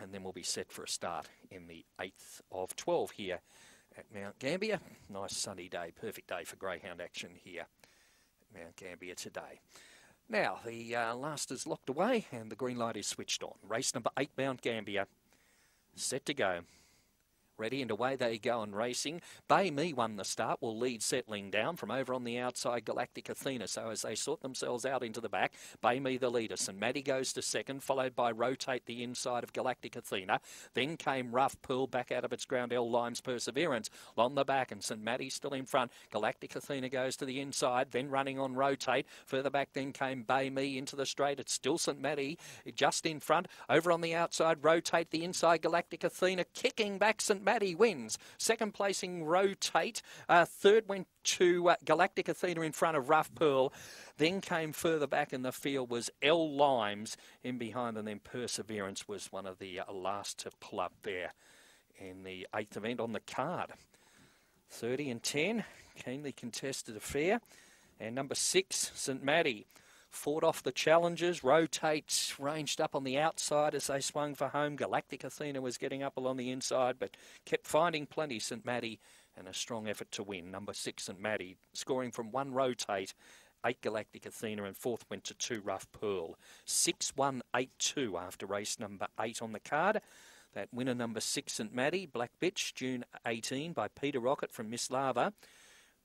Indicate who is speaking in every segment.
Speaker 1: and then we'll be set for a start in the 8th of 12 here at Mount Gambier. Nice sunny day, perfect day for greyhound action here at Mount Gambier today. Now, the uh, last is locked away and the green light is switched on. Race number 8, Mount Gambier, set to go. Ready and away they go and racing. Bay Me won the start, will lead settling down from over on the outside Galactic Athena. So as they sort themselves out into the back, Bay Me the leader. St Maddie goes to second, followed by Rotate the inside of Galactic Athena. Then came Rough Pearl back out of its ground, L Limes Perseverance on the back, and St Maddie still in front. Galactic Athena goes to the inside, then running on Rotate. Further back then came Bay Me into the straight. It's still St Maddie just in front. Over on the outside, Rotate the inside Galactic Athena, kicking back St Maddie wins. Second placing Rotate. Uh, third went to uh, Galactic Athena in front of Rough Pearl. Then came further back in the field was L Limes in behind, and then Perseverance was one of the uh, last to pull up there in the eighth event on the card. 30 and 10, keenly contested affair. And number six, St. Maddie fought off the challengers. Rotate ranged up on the outside as they swung for home. Galactic Athena was getting up along the inside, but kept finding plenty. St. Maddie and a strong effort to win. Number six, St. Maddie, scoring from one rotate. Eight Galactic Athena and fourth went to two Rough Pearl. Six one eight two after race number eight on the card. That winner number six, St. Maddie, Black Bitch, June 18 by Peter Rocket from Miss Lava.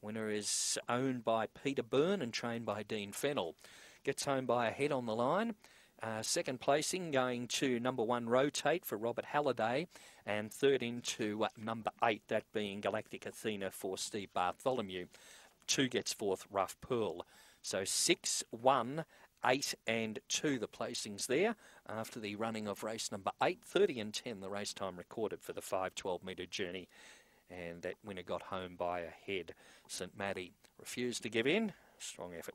Speaker 1: Winner is owned by Peter Byrne and trained by Dean Fennell. Gets home by a head on the line. Uh, second placing going to number one Rotate for Robert Halliday, and third into uh, number eight, that being Galactic Athena for Steve Bartholomew. Two gets fourth, Rough Pearl. So six, one, eight, and two, the placings there after the running of race number eight, 30 and 10, the race time recorded for the 512 metre journey. And that winner got home by a head. St. Maddie refused to give in. Strong effort